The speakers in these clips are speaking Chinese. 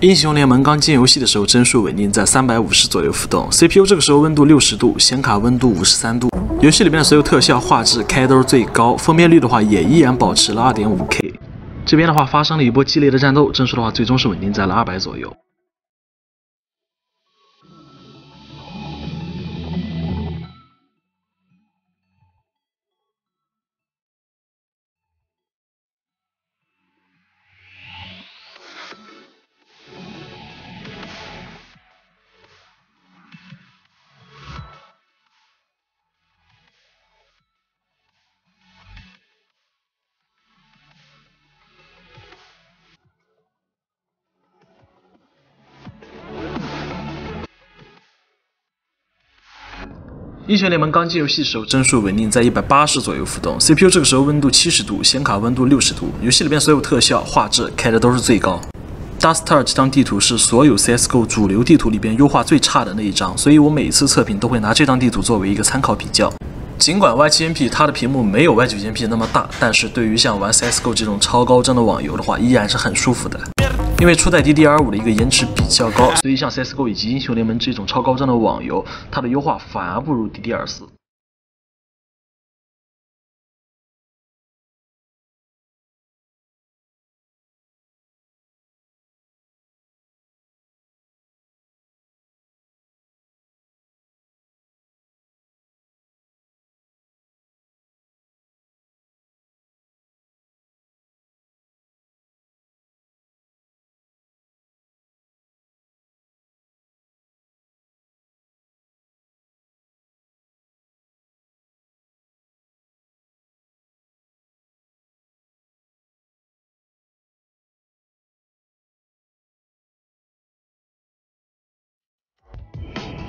英雄联盟刚进游戏的时候，帧数稳定在三百五十左右浮动，CPU 这个时候温度六十度，显卡温度五十三度。游戏里面的所有特效画质开都是最高，分辨率的话也依然保持了二点五 K。这边的话发生了一波激烈的战斗，帧数的话最终是稳定在了二百左右。英雄联盟刚进游戏时候，帧数稳定在一百八十左右浮动，CPU 这个时候温度七十度，显卡温度六十度。游戏里面所有特效、画质开的都是最高。Dustar 这张地图是所有 CSGO 主流地图里边优化最差的那一张，所以我每次测评都会拿这张地图作为一个参考比较。尽管 Y7MP 它的屏幕没有 Y9MP 那么大，但是对于像玩 CSGO 这种超高帧的网游的话，依然是很舒服的。因为初代 DDR5 的一个延迟比较高，所以像 CSGO 以及英雄联盟这种超高帧的网游，它的优化反而不如 DDR4。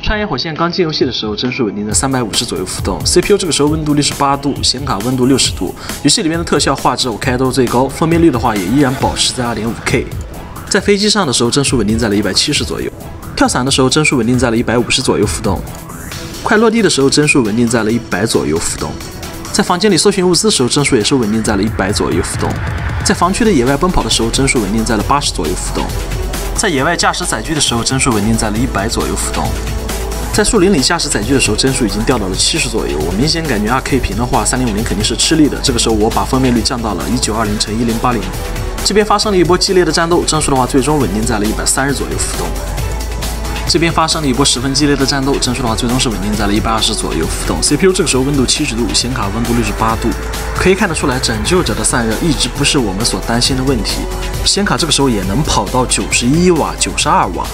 穿越火线刚进游戏的时候，帧数稳定在三百五十左右浮动，CPU 这个时候温度六十八度，显卡温度六十度。游戏里面的特效画质我开都是最高，分辨率的话也依然保持在二点五 K。在飞机上的时候，帧数稳定在了一百七十左右；跳伞的时候，帧数稳定在了一百五十左右浮动；快落地的时候，帧数稳定在了一百左右浮动；在房间里搜寻物资的时候，帧数也是稳定在了一百左右浮动；在房区的野外奔跑的时候，帧数稳定在了八十左右浮动；在野外驾驶载具的时候，帧数稳定在了一百左右浮动。在树林里驾驶载具的时候，帧数已经掉到了七十左右。我明显感觉二 K 屏的话，三零五零肯定是吃力的。这个时候我把分辨率降到了一九二零乘一零八零。这边发生了一波激烈的战斗，帧数的话最终稳定在了一百三十左右浮动。这边发生了一波十分激烈的战斗，帧数的话最终是稳定在了一百二十左右浮动。CPU 这个时候温度七十度，显卡温度六十八度。可以看得出来，拯救者的散热一直不是我们所担心的问题。显卡这个时候也能跑到九十一瓦、九十二瓦。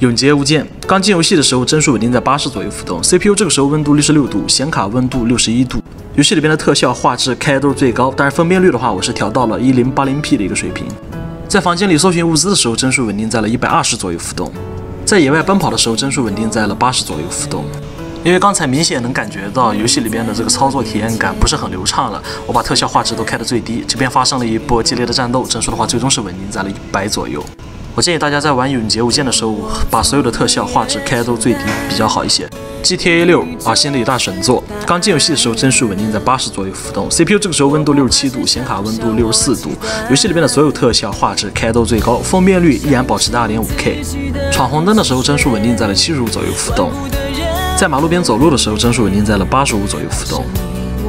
永劫无间刚进游戏的时候，帧数稳定在八十左右浮动，CPU 这个时候温度六十六度，显卡温度六十一度。游戏里边的特效画质开都是最高，但是分辨率的话，我是调到了一零八零 P 的一个水平。在房间里搜寻物资的时候，帧数稳定在了一百二十左右浮动；在野外奔跑的时候，帧数稳定在了八十左右浮动。因为刚才明显能感觉到游戏里边的这个操作体验感不是很流畅了，我把特效画质都开的最低。这边发生了一波激烈的战斗，帧数的话最终是稳定在了一百左右。我建议大家在玩《永劫无间》的时候，把所有的特效画质开到最低比较好一些。GTA 六啊，新的一大神作。刚进游戏的时候，帧数稳定在八十左右浮动，CPU 这个时候温度六十七度，显卡温度六十四度。游戏里面的所有特效画质开到最高，分辨率依然保持在二点五 K。闯红灯的时候，帧数稳定在了七十五左右浮动。在马路边走路的时候，帧数稳定在了八十五左右浮动。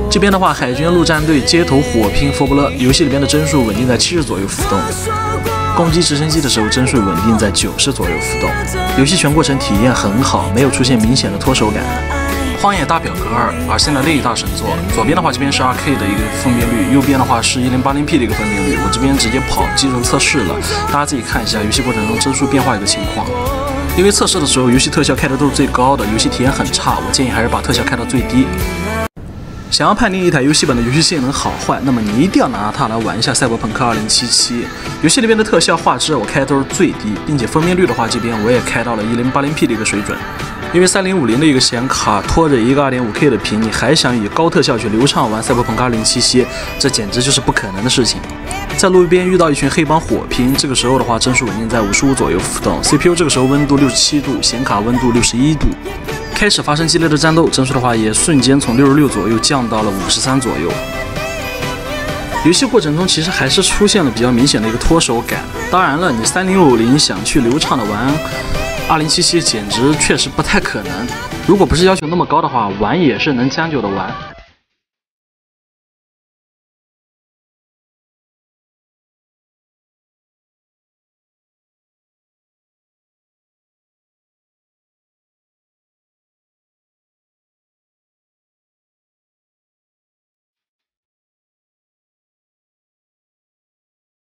这边的话，海军陆战队街头火拼佛布勒，游戏里面的帧数稳定在七十左右浮动。攻击直升机的时候，帧数稳定在九十左右浮动，游戏全过程体验很好，没有出现明显的脱手感。荒野大表哥二，而现在另一大神作。左边的话，这边是二 K 的一个分辨率，右边的话是一零八零 P 的一个分辨率。我这边直接跑技术测试了，大家自己看一下游戏过程中帧数变化一个情况。因为测试的时候，游戏特效开的都是最高的，游戏体验很差，我建议还是把特效开到最低。想要判定一台游戏本的游戏性能好坏，那么你一定要拿它来玩一下《赛博朋克2077》。游戏里边的特效画质我开的都是最低，并且分辨率的话，这边我也开到了 1080P 的一个水准。因为3050的一个显卡拖着一个 2.5K 的屏，你还想以高特效去流畅玩《赛博朋克2077》，这简直就是不可能的事情。在路边遇到一群黑帮火拼，这个时候的话，帧数稳定在55左右浮动，CPU 这个时候温度67度，显卡温度61度。开始发生激烈的战斗，帧数的话也瞬间从六十六左右降到了五十三左右。游戏过程中其实还是出现了比较明显的一个脱手感。当然了，你三零五零想去流畅的玩二零七七，简直确实不太可能。如果不是要求那么高的话，玩也是能将就的玩。